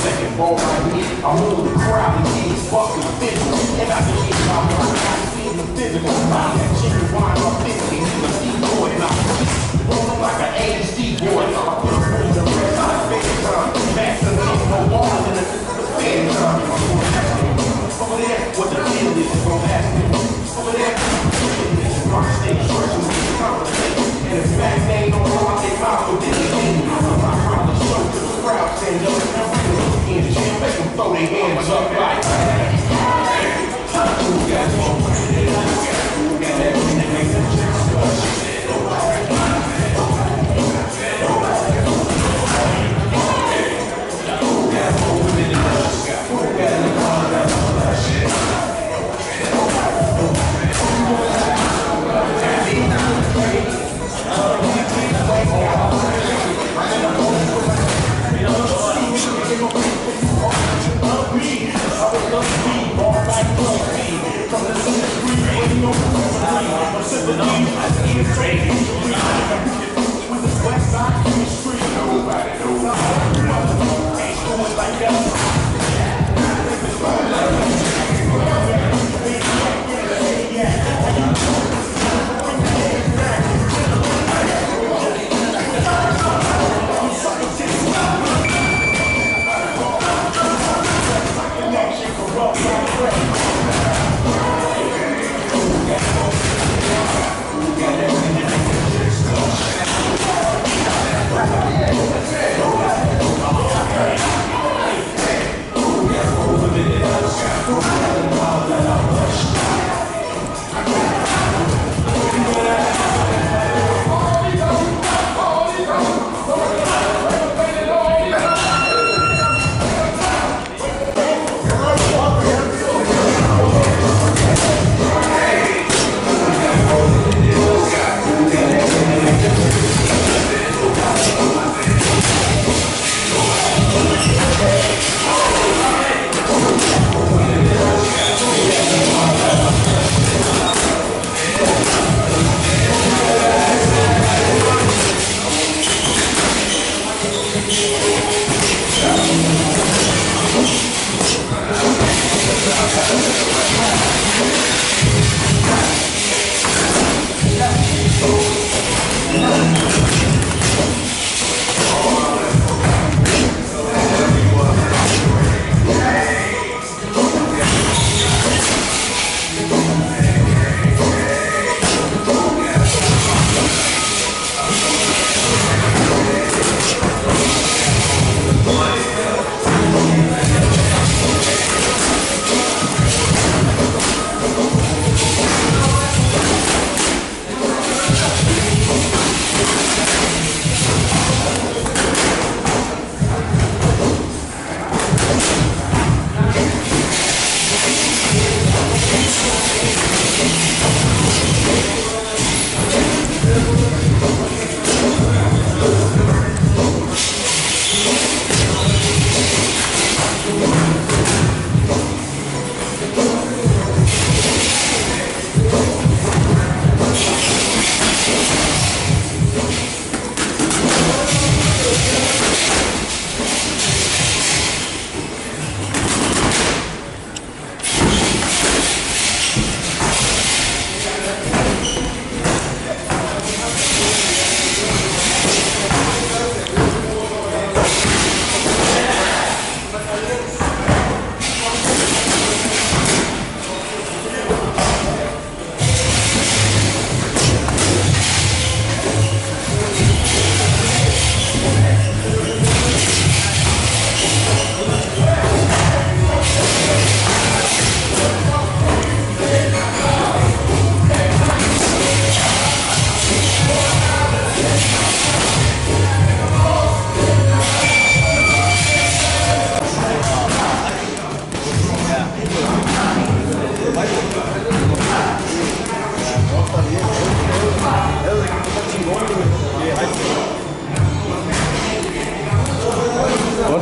All I need, I move the crowd and get fucking physical. And I can get my mind, I see the physical. I'm that chicken wine, I'm 50, a decoy, and I'm rolling like an ASD boy. I put a in the rest, I spend time. Master of no walls in the spend time. Over there, what the deal is, is gonna ask me. Over there, this is rock stage, first we can. And if facts ain't on the they mouth, then they ain't. I'm rock the show to the crowd, stand up the chair, make them throw their hands up like. Otro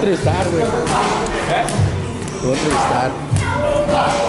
entrevistar, güey. ¿Eh? Te voy a entrevistar.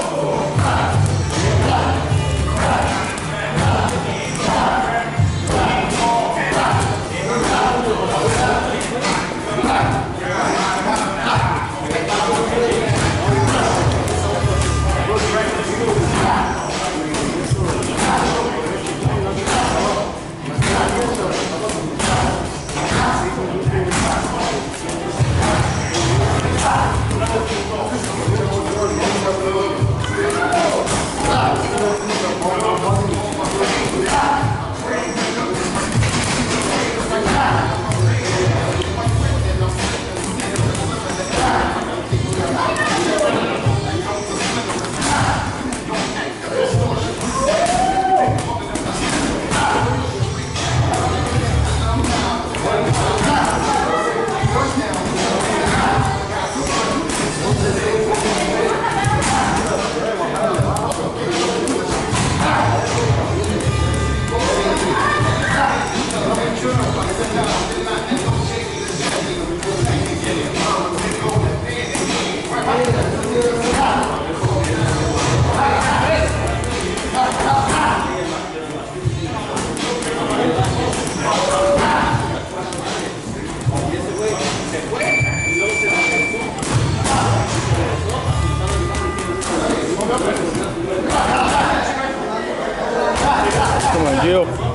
you.